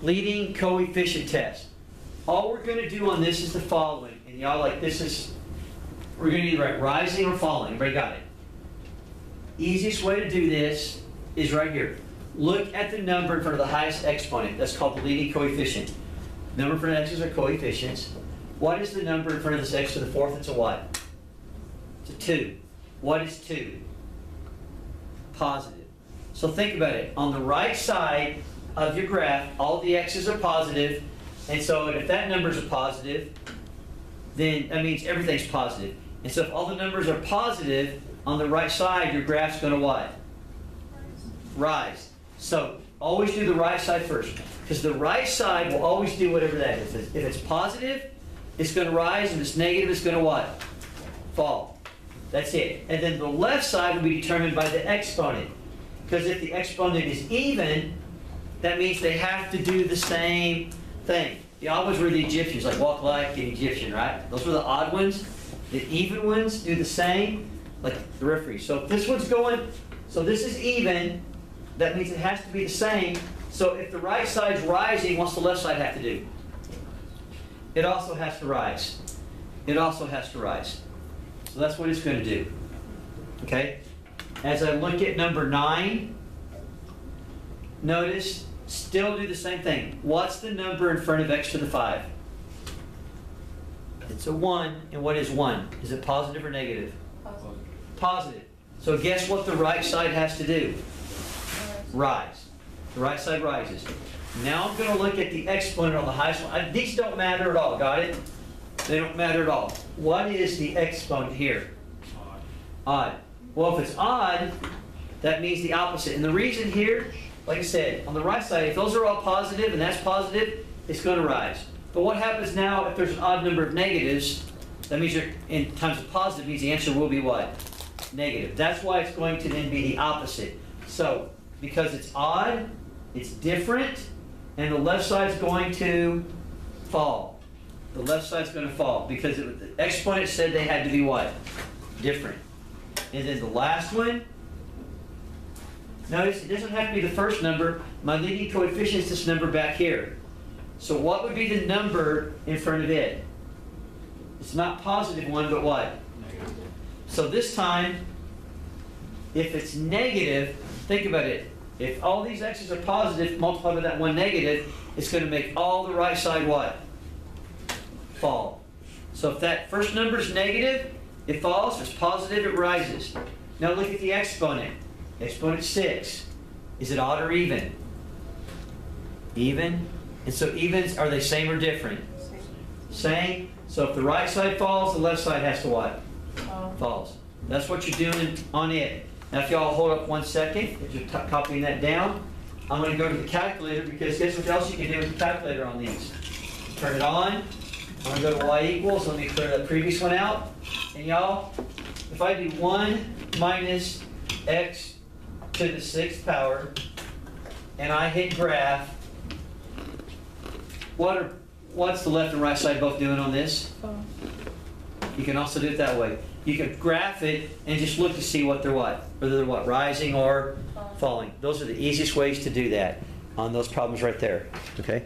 Leading coefficient test. All we're going to do on this is the following, and y'all like this is, we're going to either write rising or falling. Everybody got it? Easiest way to do this is right here. Look at the number in front of the highest exponent. That's called the leading coefficient. Number in front of x's are coefficients. What is the number in front of this x to the fourth? It's a what? It's a 2. What is 2? Positive. So think about it. On the right side of your graph, all the x's are positive, and so if that number is a positive, then that means everything's positive. And so if all the numbers are positive, on the right side, your graph's going to what? Rise. So always do the right side first, because the right side will always do whatever that is. If it's positive, it's going to rise, and if it's negative, it's going to what? Fall. That's it. And then the left side will be determined by the exponent. Because if the exponent is even, that means they have to do the same thing. The odd ones were the Egyptians, like walk like an Egyptian, right? Those were the odd ones. The even ones do the same, like the referee. So if this one's going, so this is even, that means it has to be the same. So if the right side's rising, what's the left side have to do? It also has to rise. It also has to rise. So that's what it's going to do. Okay? As I look at number nine, notice, still do the same thing. What's the number in front of x to the 5? It's a 1, and what is 1? Is it positive or negative? Positive. Positive. So guess what the right side has to do? Rise. The right side rises. Now I'm going to look at the exponent on the highest one. These don't matter at all, got it? They don't matter at all. What is the exponent here? Odd. Odd. Well, if it's odd, that means the opposite. And the reason here, like I said, on the right side, if those are all positive and that's positive, it's going to rise. But what happens now if there's an odd number of negatives? That means you're, in times of positive means the answer will be what? Negative. That's why it's going to then be the opposite. So, because it's odd, it's different, and the left side's going to fall. The left side's going to fall because it, the exponent said they had to be what? Different. And then the last one, notice it doesn't have to be the first number. My leading coefficient is this number back here. So what would be the number in front of it? It's not positive one, but what? So this time, if it's negative, think about it. If all these x's are positive, multiplied by that one negative, it's going to make all the right side what? Fall. So if that first number is negative, it falls. If it's positive, it rises. Now look at the exponent. Exponent 6. Is it odd or even? Even. And so evens, are they same or different? Same. So if the right side falls, the left side has to what? Falls. That's what you're doing on it. Now if y'all hold up one second, if you're copying that down, I'm going to go to the calculator because guess what else you can do with the calculator on these? Turn it on. I'm going to go to y equals. Let me clear the previous one out. And y'all, if I do 1 minus x to the sixth power, and I hit graph, what are, what's the left and right side both doing on this? You can also do it that way. You can graph it and just look to see what they're what, whether they're what, rising or falling. Those are the easiest ways to do that on those problems right there, okay?